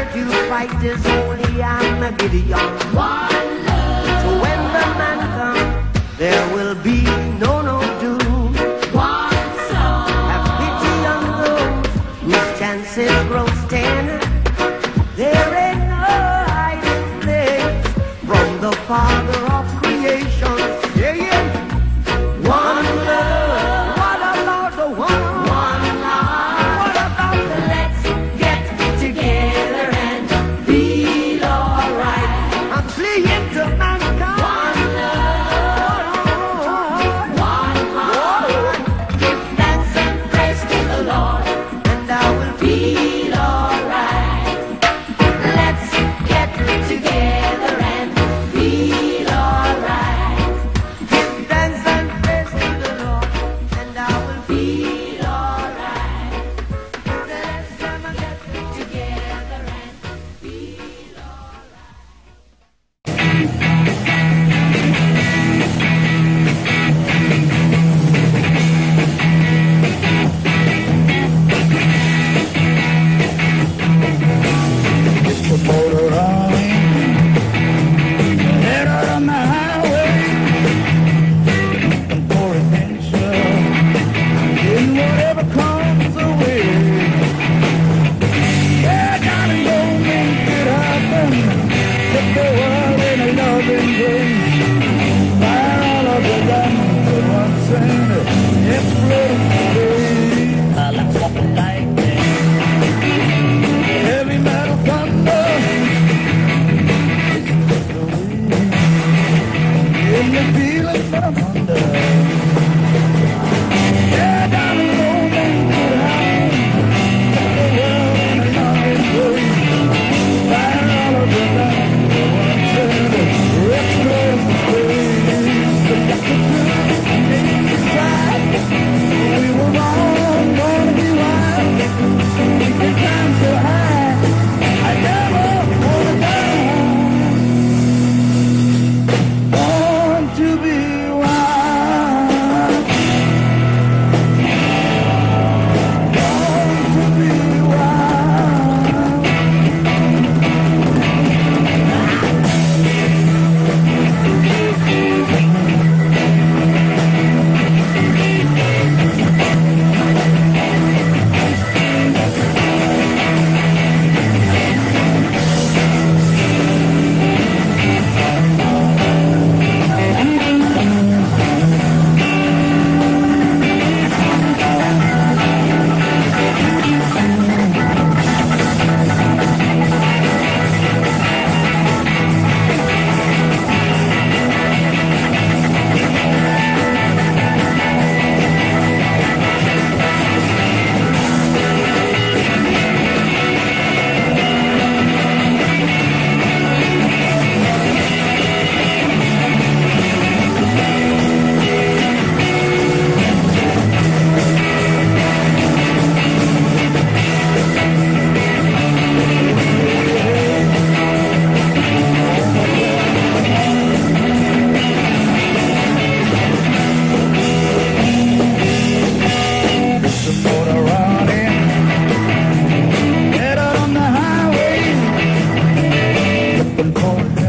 word you fight is holy Armageddon. One love. So when the man comes, there will be no no doom. One soul. Have pity on those whose chances grow. and forth.